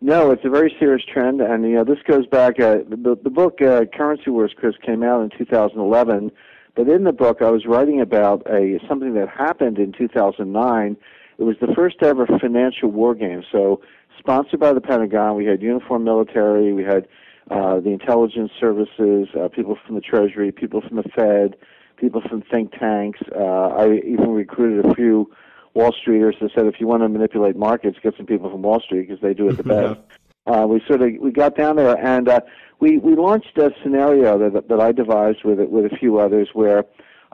No, it's a very serious trend, and you know this goes back. Uh, the the book uh, Currency Wars, Chris, came out in 2011, but in the book I was writing about a something that happened in 2009. It was the first ever financial war game. So sponsored by the Pentagon, we had uniformed military, we had uh, the intelligence services, uh, people from the Treasury, people from the Fed, people from think tanks. Uh, I even recruited a few Wall Streeters that said if you want to manipulate markets, get some people from Wall Street because they do it the <laughs> best. uh, we sort of we got down there and uh, we we launched a scenario that that I devised with it with a few others where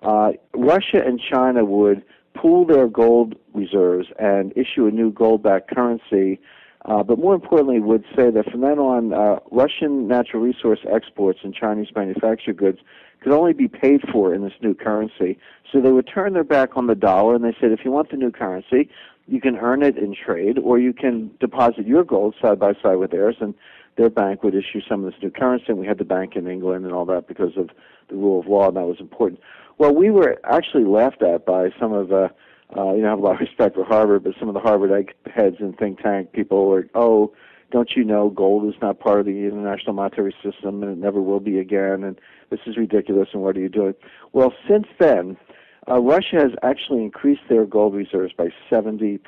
uh, Russia and China would pool their gold reserves and issue a new gold-backed currency. Uh, but more importantly, would say that from then on, uh, Russian natural resource exports and Chinese manufactured goods could only be paid for in this new currency. So they would turn their back on the dollar and they said, if you want the new currency, you can earn it in trade or you can deposit your gold side by side with theirs and their bank would issue some of this new currency. And we had the bank in England and all that because of the rule of law and that was important. Well, we were actually laughed at by some of the, uh, you know, I have a lot of respect for Harvard, but some of the Harvard heads and think tank people were, oh, don't you know gold is not part of the international monetary system and it never will be again and this is ridiculous and what are you doing? Well since then uh, russia has actually increased their gold reserves by 70%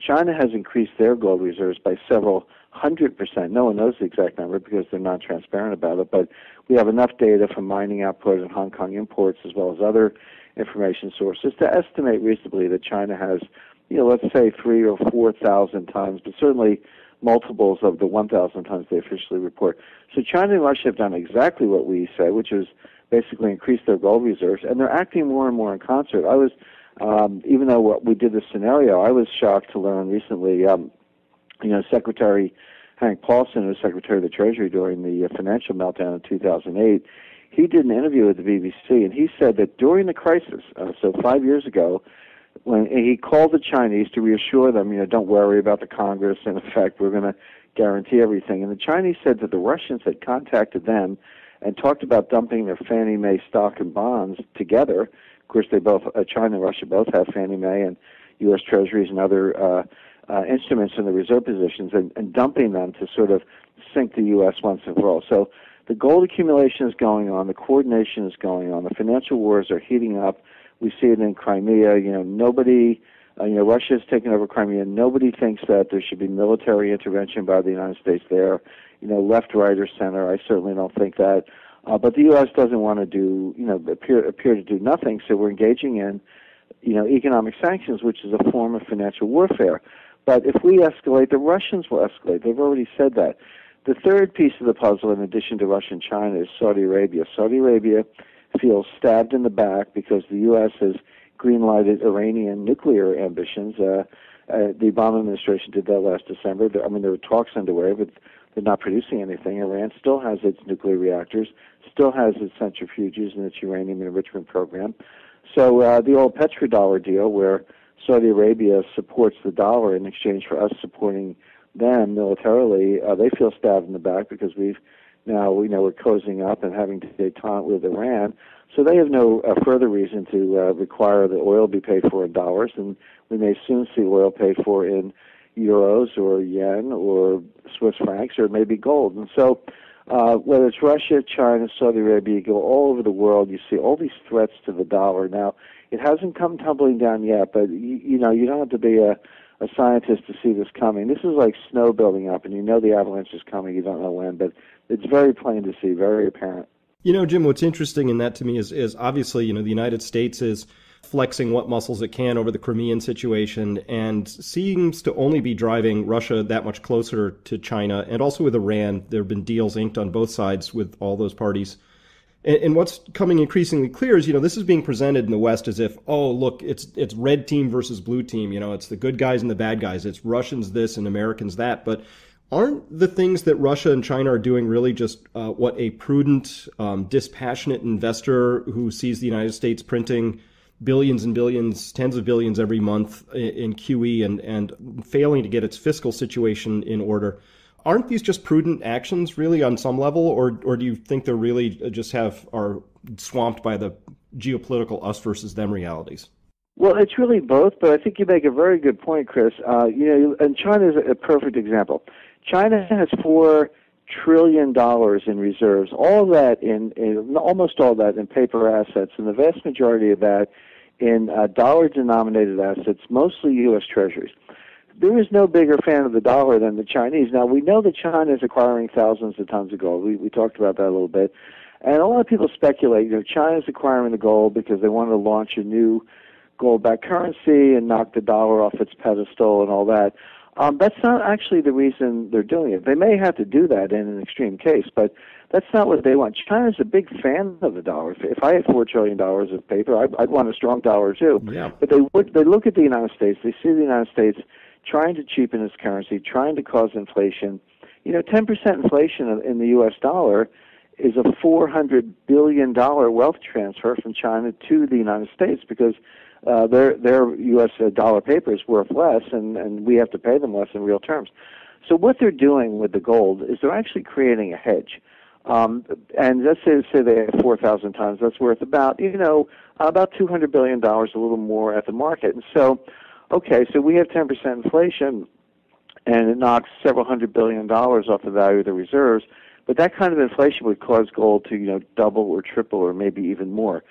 china has increased their gold reserves by several hundred percent. No one knows the exact number because they're not transparent about it but we have enough data from mining output and hong kong imports as well as other information sources to estimate reasonably that china has you know let's say three or four thousand tons but certainly multiples of the 1,000 tons they officially report. So China and Russia have done exactly what we said, which is basically increase their gold reserves, and they're acting more and more in concert. I was, um, even though what we did this scenario, I was shocked to learn recently. Um, you know, Secretary Hank Paulson, who was Secretary of the Treasury during the uh, financial meltdown in 2008, he did an interview with the BBC, and he said that during the crisis, uh, so five years ago, when he called the Chinese to reassure them, you know, don't worry about the Congress. In effect, we're going to guarantee everything. And the Chinese said that the Russians had contacted them and talked about dumping their Fannie Mae stock and bonds together. Of course, they both, uh, China and Russia both have Fannie Mae and U.S. Treasuries and other uh, uh, instruments in the reserve positions and, and dumping them to sort of sink the U.S. once and for all. So the gold accumulation is going on, the coordination is going on, the financial wars are heating up. We see it in Crimea. You know, nobody, uh, you know, Russia has taken over Crimea. Nobody thinks that there should be military intervention by the United States there. You know, left, right, or center. I certainly don't think that. Uh, but the U.S. doesn't want to do, you know, appear appear to do nothing. So we're engaging in, you know, economic sanctions, which is a form of financial warfare. But if we escalate, the Russians will escalate. They've already said that. The third piece of the puzzle, in addition to Russia and China, is Saudi Arabia. Saudi Arabia feels stabbed in the back because the U.S. has green-lighted Iranian nuclear ambitions. Uh, uh, the Obama administration did that last December. I mean, there were talks underway, but they're not producing anything. Iran still has its nuclear reactors, still has its centrifuges and its uranium enrichment program. So uh, the old petrodollar deal, where Saudi Arabia supports the dollar in exchange for us supporting them militarily, uh, they feel stabbed in the back because we've now we know we're cozying up and having to detente with Iran. So they have no uh, further reason to uh, require that oil be paid for in dollars, and we may soon see oil paid for in euros or yen or Swiss francs or maybe gold. And so, uh, whether it's Russia, China, Saudi Arabia, you go all over the world, you see all these threats to the dollar. Now, it hasn't come tumbling down yet, but you, you know you don't have to be a, a scientist to see this coming. This is like snow building up, and you know the avalanche is coming. You don't know when, but it's very plain to see, very apparent. You know, Jim, what's interesting in that to me is is obviously you know the United States is flexing what muscles it can over the Crimean situation and seems to only be driving Russia that much closer to China and also with Iran. There have been deals inked on both sides with all those parties and, and, what's coming increasingly clear is, you know, this is being presented in the West as if, oh, look, it's it's red team versus blue team. You know, it's the good guys and the bad guys. It's Russians this and Americans that. But aren't the things that Russia and China are doing really just uh, what a prudent, um, dispassionate investor who sees the United States printing billions and billions, tens of billions every month in QE and, and failing to get its fiscal situation in order aren't these just prudent actions really on some level or or do you think they're really just have are swamped by the geopolitical us versus them realities well, it's really both, but I think you make a very good point, Chris. Uh, you know, and China is a perfect example. China has four trillion dollars in reserves, all that in, in almost all that in paper assets, and the vast majority of that in uh, dollar-denominated assets, mostly U.S. Treasuries there is no bigger fan of the dollar than the Chinese. Now we know that China is acquiring thousands of tons of gold. We we talked about that a little bit, and a lot of people speculate. You know, China is acquiring the gold because they want to launch a new gold-backed currency and knock the dollar off its pedestal and all that. Um, that's not actually the reason they're doing it. They may have to do that in an extreme case, but that's not what they want. China's a big fan of the dollar. If I had four trillion dollars of paper, I'd, I'd want a strong dollar too. Yeah. But they would. They look at the United States. They see the United States trying to cheapen its currency, trying to cause inflation. You know, 10% inflation in the U.S. dollar is a $400 billion wealth transfer from China to the United States because uh, their their U.S. dollar paper is worth less, and, and we have to pay them less in real terms. So what they're doing with the gold is they're actually creating a hedge. Um, and let's say, say they have 4,000 tons, that's worth about, you know, about $200 billion, a little more at the market. And so okay, so we have 10% inflation, and it knocks several hundred billion dollars off the value of the reserves. But that kind of inflation would cause gold to, you know, double or triple or maybe even more.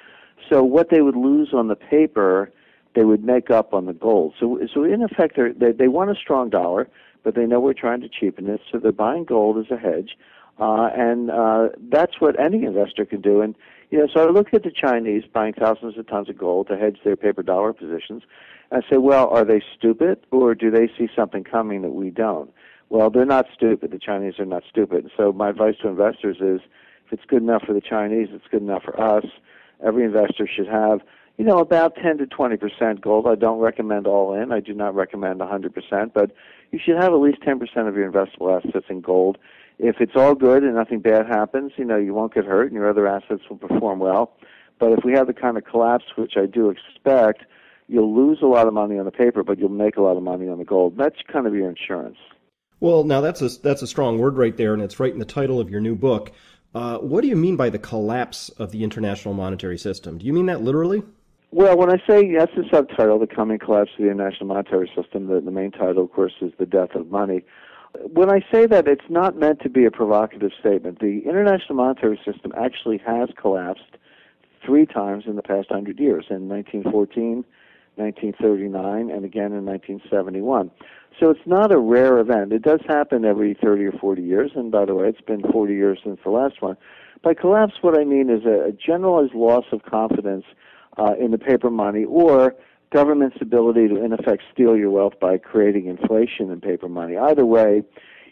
So what they would lose on the paper, they would make up on the gold. So, so in effect, they they want a strong dollar, but they know we're trying to cheapen it, so they're buying gold as a hedge, uh, and uh, that's what any investor can do. And you know, so I look at the Chinese buying thousands of tons of gold to hedge their paper dollar positions, I say, well, are they stupid or do they see something coming that we don't? Well, they're not stupid. The Chinese are not stupid. So my advice to investors is if it's good enough for the Chinese, it's good enough for us. Every investor should have, you know, about 10 to 20% gold. I don't recommend all in. I do not recommend 100%, but you should have at least 10% of your investable assets in gold. If it's all good and nothing bad happens, you know, you won't get hurt and your other assets will perform well. But if we have the kind of collapse which I do expect, you'll lose a lot of money on the paper, but you'll make a lot of money on the gold. That's kind of your insurance. Well, now that's a that's a strong word right there, and it's right in the title of your new book. Uh, what do you mean by the collapse of the international monetary system? Do you mean that literally? Well, when I say that's the subtitle, the coming collapse of the international monetary system, the, the main title, of course, is the death of money. When I say that, it's not meant to be a provocative statement. The international monetary system actually has collapsed three times in the past hundred years in 1914, 1939, and again in 1971. So it's not a rare event. It does happen every 30 or 40 years, and by the way, it's been 40 years since the last one. By collapse, what I mean is a, generalized loss of confidence uh, in the paper money or government's ability to, in effect, steal your wealth by creating inflation in paper money. Either way,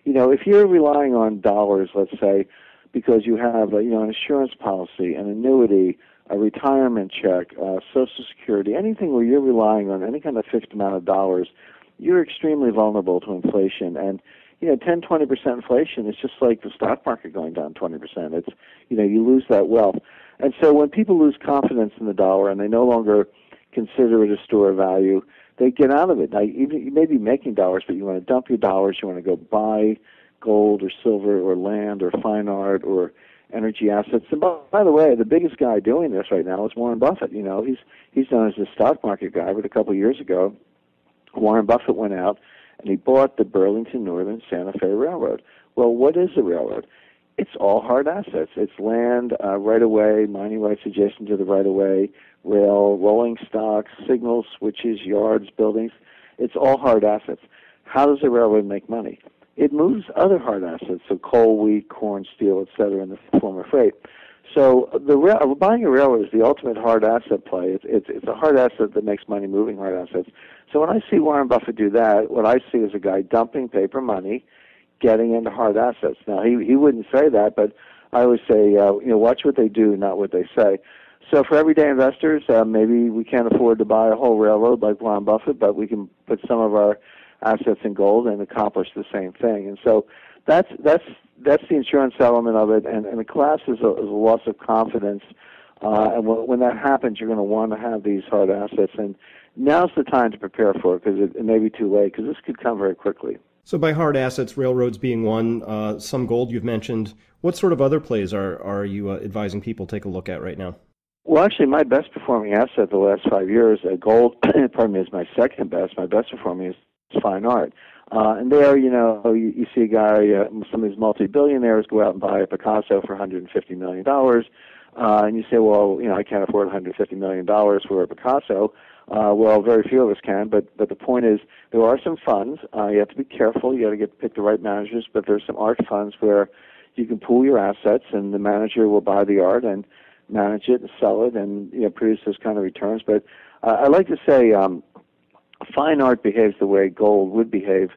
you know, if you're relying on dollars, let's say, because you have, a, you know, an insurance policy, an annuity, a retirement check, uh, Social Security, anything where you're relying on any kind of fixed amount of dollars you're extremely vulnerable to inflation. And you know, 10, 20 percent inflation is just like the stock market going down 20 percent. It's you know, you lose that wealth. And so when people lose confidence in the dollar and they no longer consider it a store of value, they get out of it. Now, even you may be making dollars, but you want to dump your dollars. You want to go buy gold or silver or land or fine art or energy assets. And by, by the way, the biggest guy doing this right now is Warren Buffett. You know, he's he's known as a stock market guy, but a couple of years ago, Warren Buffett went out and he bought the Burlington Northern Santa Fe Railroad. Well, what is a railroad? It's all hard assets. It's land, uh, right of way, mining rights adjacent to the right of way, rail, rolling stock, signals, switches, yards, buildings. It's all hard assets. How does a railroad make money? It moves other hard assets, so coal, wheat, corn, steel, etc., in the form of freight. So the rail, buying a railroad is the ultimate hard asset play. It's, it's it's a hard asset that makes money moving hard assets. So when I see Warren Buffett do that, what I see is a guy dumping paper money, getting into hard assets. Now he he wouldn't say that, but I always say uh, you know watch what they do, not what they say. So for everyday investors, uh, maybe we can't afford to buy a whole railroad like Warren Buffett, but we can put some of our assets in gold and accomplish the same thing. And so that's that's that's the insurance element of it, and, and the collapse is a, is a loss of confidence. Uh, and when, when that happens, you're going to want to have these hard assets, and now's the time to prepare for it because it, it may be too late because this could come very quickly. So, by hard assets, railroads being one, uh, some gold you've mentioned. What sort of other plays are are you uh, advising people take a look at right now? Well, actually, my best performing asset the last five years, uh, gold, <coughs> pardon me, is my second best. My best performing is fine art. Uh, and there, you know, you, you see a guy, uh, some of these multi-billionaires go out and buy a Picasso for 150 million dollars, uh, and you say, well, you know, I can't afford 150 million dollars for a Picasso. Uh, well, very few of us can, but but the point is, there are some funds. Uh, you have to be careful. You got to get pick the right managers, but there's some art funds where you can pool your assets, and the manager will buy the art and manage it and sell it, and you know, produce those kind of returns. But uh, I like to say. Um, fine art behaves the way gold would behave,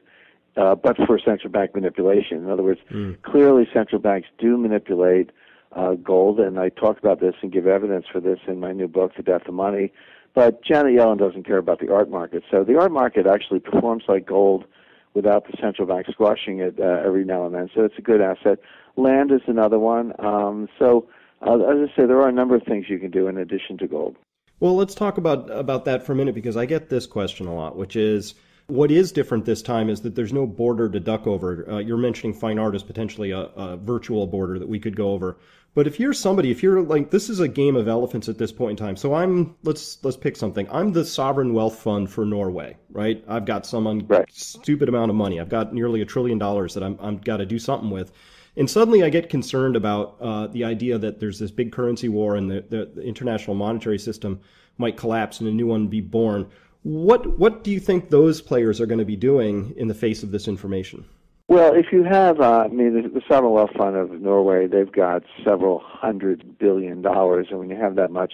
uh, but for central bank manipulation. In other words, mm. clearly central banks do manipulate uh, gold, and I talk about this and give evidence for this in my new book, The Death of Money. But Janet Yellen doesn't care about the art market. So the art market actually performs like gold without the central bank squashing it uh, every now and then. So it's a good asset. Land is another one. Um, so uh, as I say, there are a number of things you can do in addition to gold. Well, let's talk about about that for a minute because I get this question a lot, which is what is different this time is that there's no border to duck over. Uh, you're mentioning fine art as potentially a, a, virtual border that we could go over. But if you're somebody, if you're like this is a game of elephants at this point in time. So I'm let's let's pick something. I'm the sovereign wealth fund for Norway, right? I've got some un- right. stupid amount of money. I've got nearly a trillion dollars that I'm I'm got to do something with. And suddenly I get concerned about uh, the idea that there's this big currency war and the, the, the, international monetary system might collapse and a new one be born. What, what do you think those players are going to be doing in the face of this information? Well, if you have, uh, I mean, the, the sovereign wealth fund of Norway, they've got several hundred billion dollars, and when you have that much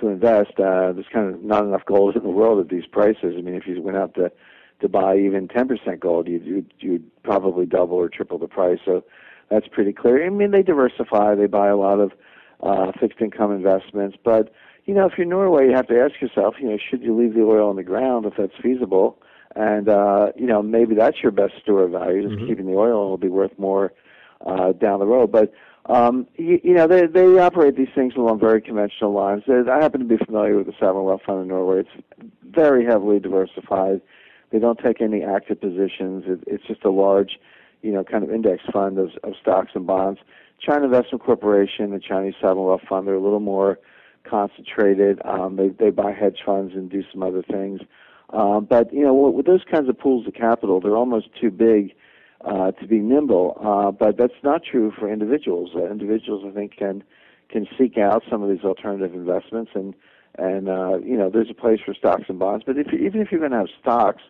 to invest, uh, there's kind of not enough gold in the world at these prices. I mean, if you went out to to buy even 10% gold, you'd, you'd, you'd probably double or triple the price. So that's pretty clear. I mean, they diversify. They buy a lot of uh, fixed income investments. But, you know, if you're Norway, you have to ask yourself, you know, should you leave the oil on the ground if that's feasible? And, uh, you know, maybe that's your best store of value, just mm-hmm. keeping the oil, it'll be worth more uh, down the road. But, um, you, you know, they, they operate these things along very conventional lines. I happen to be familiar with the sovereign wealth fund in Norway. It's very heavily diversified They don't take any active positions. It, it's just a large, you know, kind of index fund of, of stocks and bonds. China Investment Corporation, the Chinese Sovereign Wealth Fund, they're a little more concentrated. Um, they they buy hedge funds and do some other things. Um, but you know, with those kinds of pools of capital, they're almost too big uh, to be nimble. Uh, but that's not true for individuals. Uh, individuals, I think, can can seek out some of these alternative investments, and and uh, you know, there's a place for stocks and bonds. But if even if you're going to have stocks,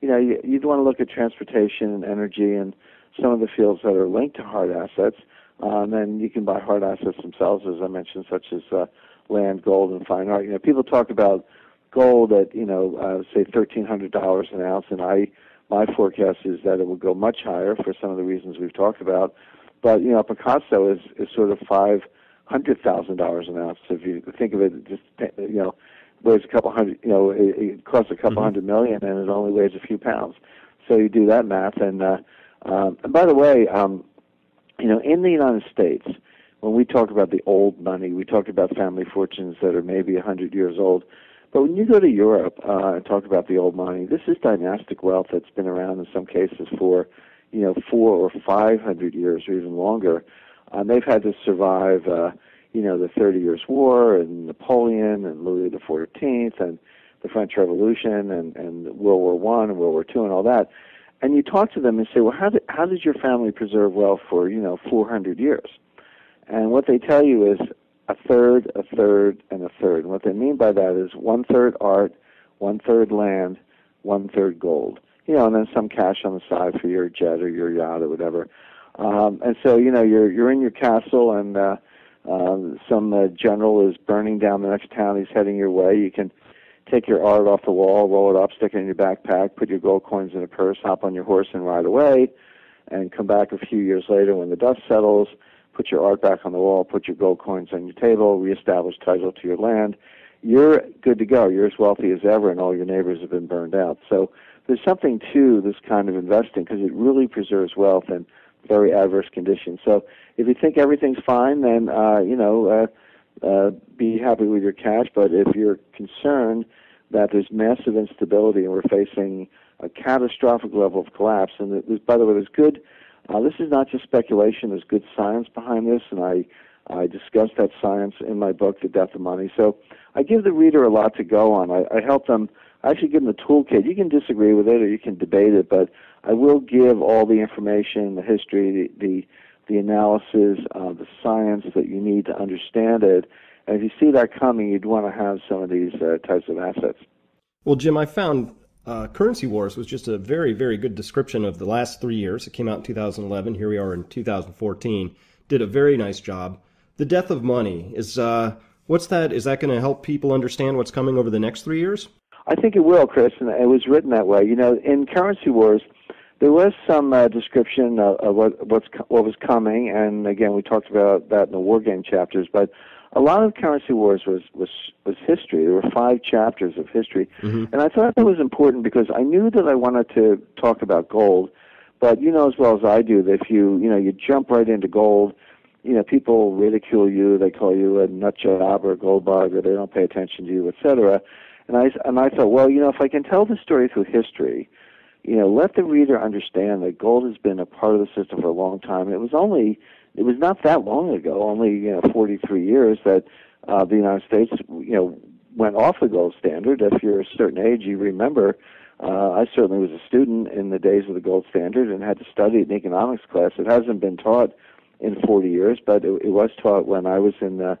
you know, you, you'd want to look at transportation and energy and some of the fields that are linked to hard assets. Uh, and then you can buy hard assets themselves, as I mentioned, such as uh, land, gold, and fine art. You know, people talk about gold at you know, uh, say thirteen hundred dollars an ounce, and I my forecast is that it will go much higher for some of the reasons we've talked about. But you know, Picasso is is sort of five hundred thousand dollars an ounce. If you think of it, just you know, weighs a couple hundred, you know, it, it costs a couple mm-hmm. hundred million, and it only weighs a few pounds. So you do that math, and uh, um, and by the way, um, you know, in the United States, when we talk about the old money, we talk about family fortunes that are maybe a hundred years old. But when you go to Europe uh, and talk about the old money, this is dynastic wealth that's been around in some cases for, you know, four or five hundred years or even longer. And they've had to survive, uh, you know, the Thirty Years' War and Napoleon and Louis the Fourteenth and the French Revolution and, and World War One and World War Two and all that. And you talk to them and say, well, how did how did your family preserve wealth for you know 400 years? And what they tell you is a third, a third, and a third. And what they mean by that is one third art, one third land, one third gold. You know, and then some cash on the side for your jet or your yacht or whatever. Um, and so, you know, you're you're in your castle, and uh, um, some uh, general is burning down the next town. He's heading your way. You can take your art off the wall, roll it up, stick it in your backpack, put your gold coins in a purse, hop on your horse, and ride away. And come back a few years later when the dust settles put your art back on the wall, put your gold coins on your table, reestablish title to your land, you're good to go. You're as wealthy as ever, and all your neighbors have been burned out. So there's something to this kind of investing because it really preserves wealth in very adverse conditions. So if you think everything's fine, then uh, you know uh, uh, be happy with your cash. But if you're concerned that there's massive instability and we're facing a catastrophic level of collapse, and there's, by the way, there's good uh, this is not just speculation. There's good science behind this, and I I discuss that science in my book, The Death of Money. So I give the reader a lot to go on. I, I help them. I actually give them the toolkit. You can disagree with it or you can debate it, but I will give all the information, the history, the the, the analysis, uh, the science that you need to understand it. And if you see that coming, you'd want to have some of these uh, types of assets. Well, Jim, I found uh, Currency Wars was just a very, very good description of the last three years. It came out in 2011. Here we are in 2014. Did a very nice job. The death of money is uh, what's that? Is that going to help people understand what's coming over the next three years? I think it will, Chris, and it was written that way. You know, in Currency Wars, there was some uh, description of, of what what's what was coming, and again, we talked about that in the war game chapters. But a lot of currency wars was was was history. There were five chapters of history, mm-hmm. and I thought that was important because I knew that I wanted to talk about gold. But you know as well as I do that if you you know you jump right into gold, you know people ridicule you. They call you a nut job or a gold bug, or they don't pay attention to you, etc. And I and I thought, well, you know, if I can tell the story through history, you know, let the reader understand that gold has been a part of the system for a long time. It was only it was not that long ago, only you know 43 years, that uh, the United States you know went off the gold standard. If you're a certain age, you remember. Uh, I certainly was a student in the days of the gold standard and had to study it in economics class. It hasn't been taught in 40 years, but it, it was taught when I was in the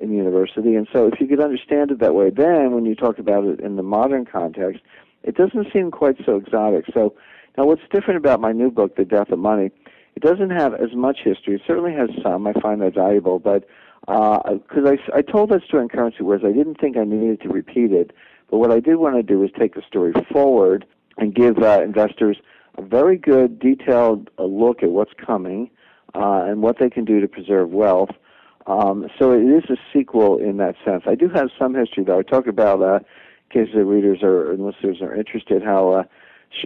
in university. And so, if you could understand it that way, then when you talk about it in the modern context, it doesn't seem quite so exotic. So, now what's different about my new book, The Death of Money? It doesn't have as much history. It certainly has some. I find that valuable, but because uh, I, I told that story in Currency Wars, I didn't think I needed to repeat it. But what I did want to do is take the story forward and give uh, investors a very good, detailed uh, look at what's coming uh, and what they can do to preserve wealth. Um, so it is a sequel in that sense. I do have some history, though. I talk about, uh, case the readers or listeners are interested, how uh,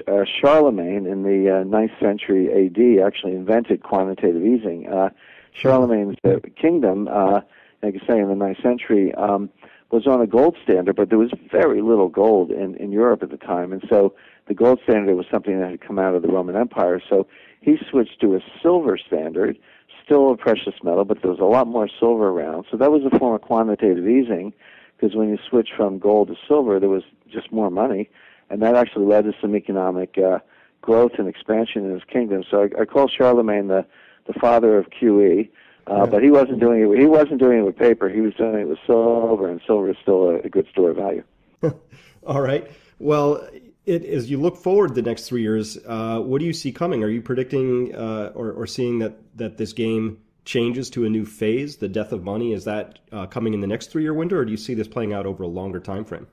uh, Charlemagne in the uh, 9th century AD actually invented quantitative easing. Uh, Charlemagne's uh, kingdom, uh, like I say, in the 9th century, um, was on a gold standard, but there was very little gold in, in Europe at the time. And so the gold standard was something that had come out of the Roman Empire. So he switched to a silver standard, still a precious metal, but there was a lot more silver around. So that was a form of quantitative easing because when you switch from gold to silver, there was just more money. And that actually led to some economic uh, growth and expansion in his kingdom. So I, I call Charlemagne the, the father of QE uh, yeah. But he wasn't doing it. He wasn't doing it with paper. He was doing it with silver, and silver is still a, a good store of value. <laughs> All right. Well, it, as you look forward the next three years, uh, what do you see coming? Are you predicting uh, or, or seeing that that this game changes to a new phase? The death of money is that uh, coming in the next three year window, or do you see this playing out over a longer time frame?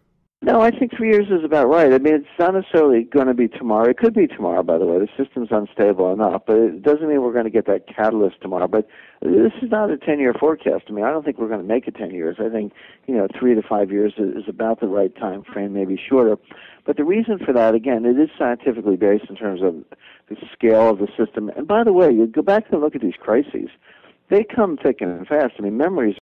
No, I think three years is about right. I mean, it's not necessarily going to be tomorrow. It could be tomorrow, by the way. The system's unstable enough, but it doesn't mean we're going to get that catalyst tomorrow. But this is not a 10-year forecast. I mean, I don't think we're going to make it 10 years. I think, you know, three to five years is about the right time frame, maybe shorter. But the reason for that, again, it is scientifically based in terms of the scale of the system. And by the way, you go back and look at these crises. They come thick and fast. I mean, memories